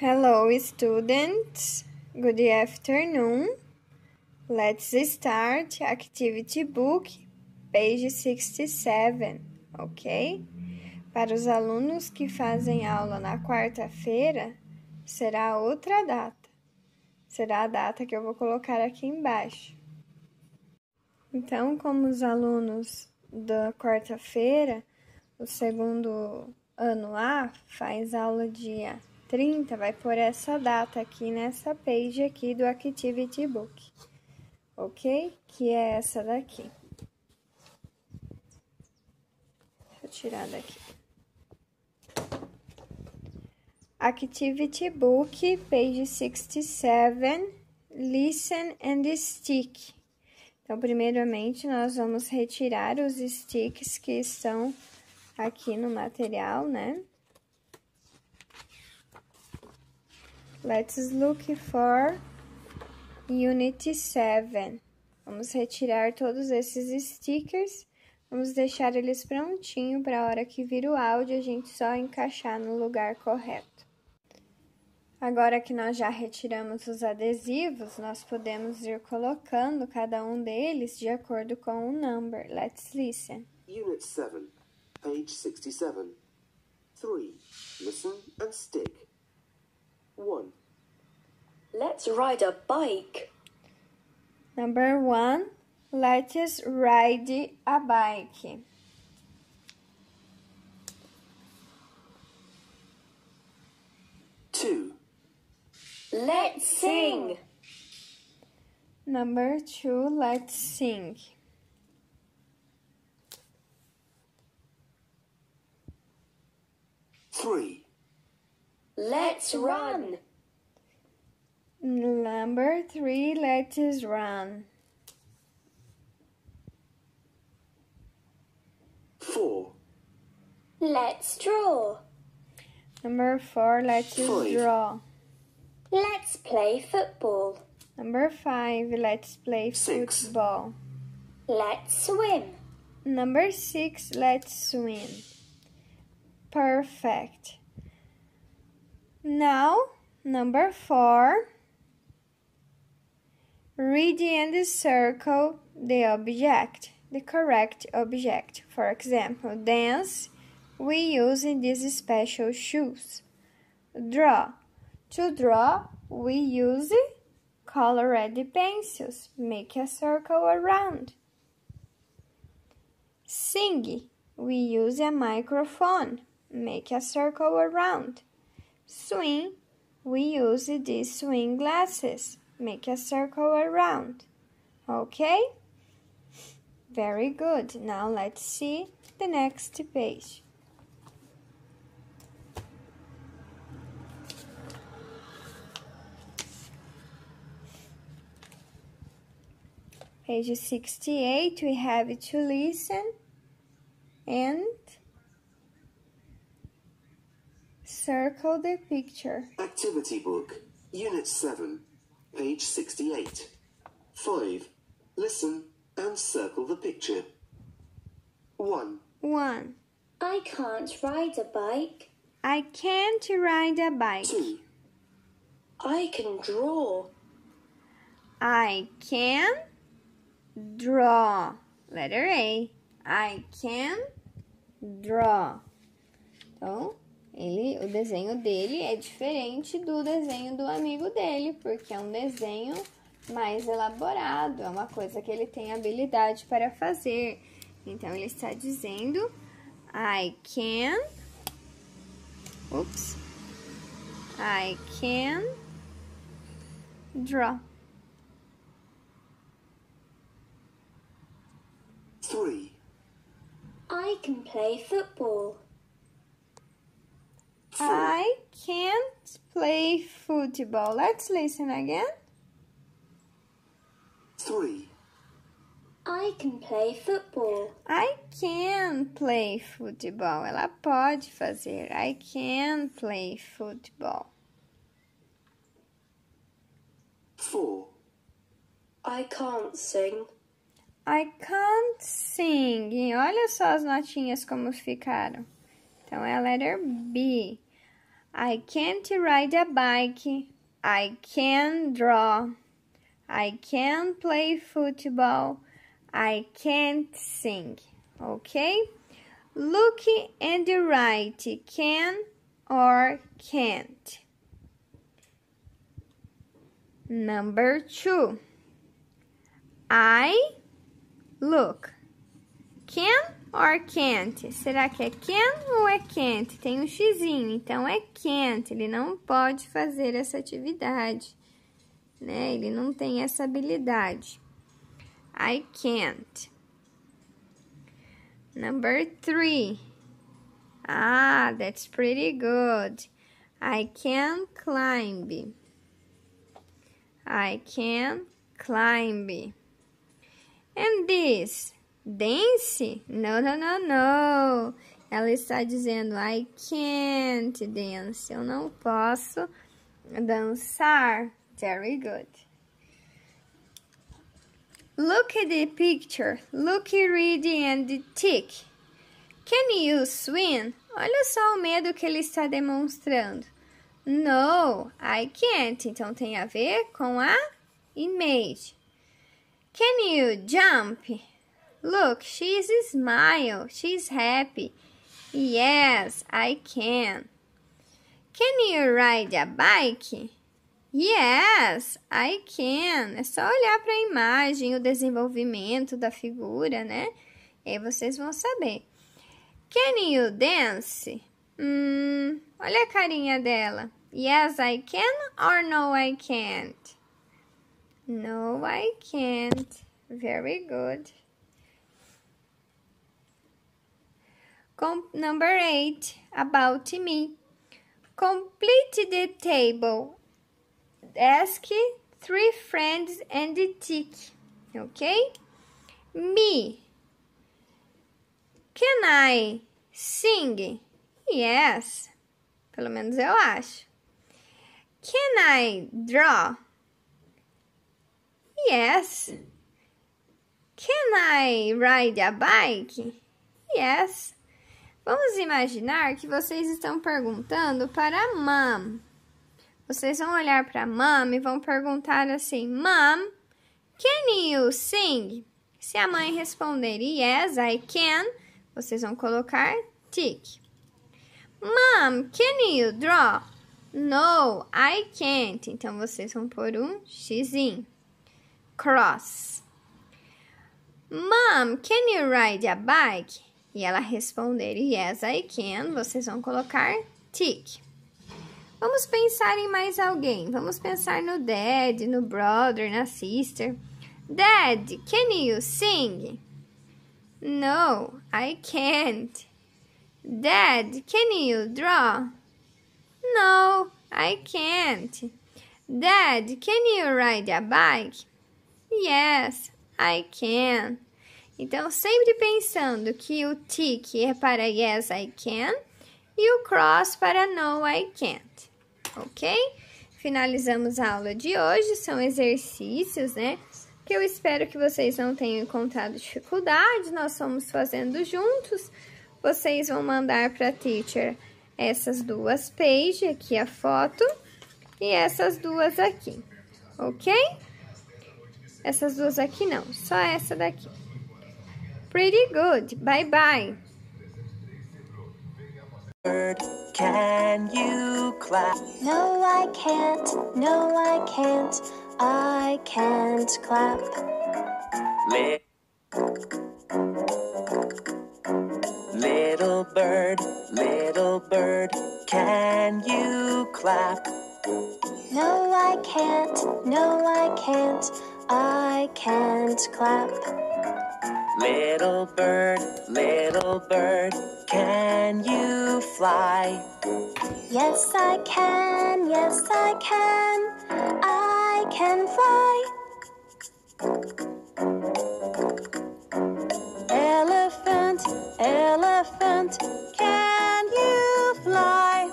Hello, students. Good afternoon. Let's start activity book, page 67, ok? Para os alunos que fazem aula na quarta-feira, será outra data. Será a data que eu vou colocar aqui embaixo. Então, como os alunos da quarta-feira, o segundo ano A faz aula dia 30, vai por essa data aqui nessa page aqui do Activity Book, ok? Que é essa daqui. Deixa eu tirar daqui. Activity Book, page 67, Listen and Stick. Então, primeiramente, nós vamos retirar os sticks que estão aqui no material, né? Let's look for Unit 7. Vamos retirar todos esses stickers. Vamos deixar eles prontinho para a hora que vir o áudio a gente só encaixar no lugar correto. Agora que nós já retiramos os adesivos, nós podemos ir colocando cada um deles de acordo com o number. Let's listen. Unit 7, page 67. 3. Listen and stick. 1. Let's ride a bike. Number one, let's ride a bike. Two. Let's sing. Number two, let's sing. Three. Let's run. Number three, let's run. Four. Let's draw. Number four, let's Five. draw. Let's play football. Number five, let's play Six. football. Let's swim. Number six, let's swim. Perfect. Now, number four, read and circle the object, the correct object. For example, dance, we use in these special shoes. Draw. To draw, we use colored pencils. Make a circle around. Sing. We use a microphone. Make a circle around. Swing. We use these swing glasses. Make a circle around. Okay? Very good. Now let's see the next page. Page 68, we have to listen and circle the picture. Activity book, Unit 7, page 68. 5. Listen and circle the picture. 1. 1. I can't ride a bike. I can't ride a bike. 2. I can draw. I can draw. Letter A. I can draw. Então, ele, o desenho dele é diferente do desenho do amigo dele, porque é um desenho mais elaborado, é uma coisa que ele tem habilidade para fazer. Então, ele está dizendo I can. Oops. I can draw. 3. I can play football. 4. I can't play football. Let's listen again. 3. I can play football. I can play football. Ela pode fazer. I can play football. 4. I can't sing. I can't sing. E olha só as notinhas como ficaram. Então é a letter B. I can't ride a bike. I can draw. I can play football. I can't sing. Okay? Look and write can or can't. Number two. I look. Can or can't? Será que é can ou é can't? Tem um xizinho, então é can't. Ele não pode fazer essa atividade, né? Ele não tem essa habilidade. I can't. Number three. Ah, that's pretty good. I can climb. I can climb. And this, dance? No, no, no, no. Ela está dizendo I can't dance. Eu não posso dançar. Very good. Look at the picture. Look, read and tick. Can you swim? Olha só o medo que ele está demonstrando. No, I can't. Então tem a ver com a image. Can you jump? Look, she's smile. She's happy. Yes, I can. Can you ride a bike? Yes, I can. É só olhar para a imagem, o desenvolvimento da figura, né? E aí vocês vão saber. Can you dance? Hum, olha a carinha dela. Yes, I can or no, I can't? No, I can't. Very good. Com number eight, about me. Complete the table. Ask three friends and tick. Okay? Me. Can I sing? Yes. Pelo menos eu acho. Can I draw? Yes. Can I ride a bike? Yes. Vamos imaginar que vocês estão perguntando para a mom. Vocês vão olhar para a mom e vão perguntar assim: Mom, can you sing? Se a mãe responder yes, I can, vocês vão colocar tick. Mom, can you draw? No, I can't. Então vocês vão pôr um xizinho. Cross. Mom, can you ride a bike? E ela responder yes, I can. Vocês vão colocar tick. Vamos pensar em mais alguém. Vamos pensar no dad, no brother, na sister. Dad, can you sing? No, I can't. Dad, can you draw? No, I can't. Dad, can you ride a bike? Yes, I can. Então, sempre pensando que o tick é para yes, I can e o cross para no, I can't. Ok? Finalizamos a aula de hoje. São exercícios, né? Que eu espero que vocês não tenham encontrado dificuldade. Nós estamos fazendo juntos. Vocês vão mandar para a teacher essas duas pages, aqui a foto, e essas duas aqui, ok? Essas duas aqui não, só essa daqui. Pretty good. Bye bye. Bird, can you clap? No, I can't. No, I can't. I can't clap. Li- Little bird, little bird, can you clap? No, I can't. No, I can't. I can't clap. Little bird, little bird, can you fly? Yes, I can. Yes, I can. I can fly. Elephant, elephant, can you fly?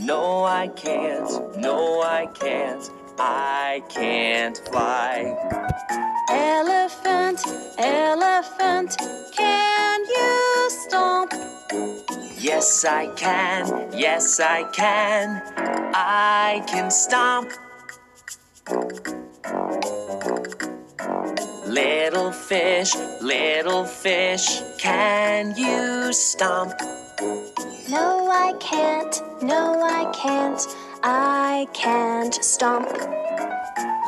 No, I can't. No, I can't. I can't fly. Elephant, elephant, can you stomp? Yes, I can. Yes, I can. I can stomp. Little fish, little fish, can you stomp? No, I can't. No, I can't. I can't stomp.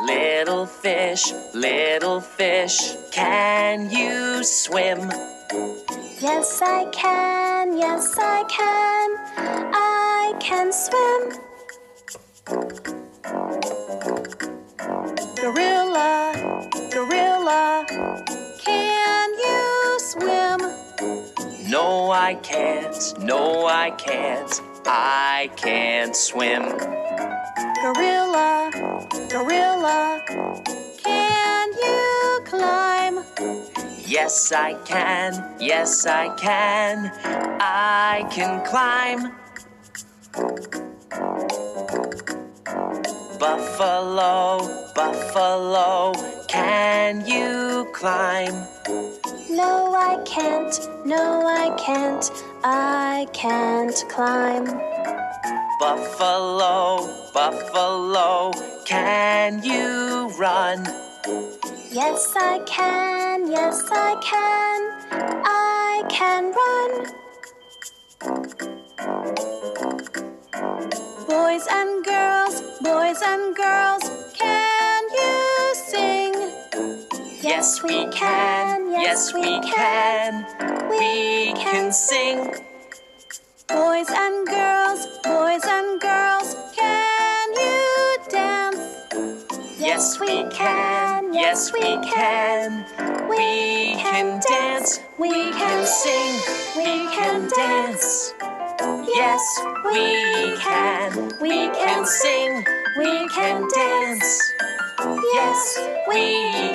Little fish, little fish, can you swim? Yes, I can. Yes, I can. I can swim. Gorilla, gorilla, can you swim? No, I can't. No, I can't. I can't swim. Gorilla, gorilla, can you climb? Yes, I can. Yes, I can. I can climb. Buffalo, buffalo, can you climb? No, I can't. No, I can't. I can't climb. Buffalo, buffalo, can you run? Yes, I can. Yes, I can. I can run. Boys and girls, boys and girls, can? Yes, we can. Yes, we can. We can sing. Boys and girls, boys and girls, can you dance? Yes, we can. Yes, we can. We can dance. We can sing. We can dance. Yes, we can. We can sing. We can dance. Yes, we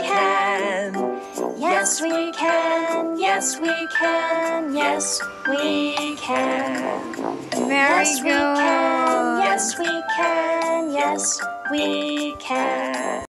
can. Yes, we can. Yes, we can. Yes, we can. Very Yes, we can. Yes, we can. Yes, we can.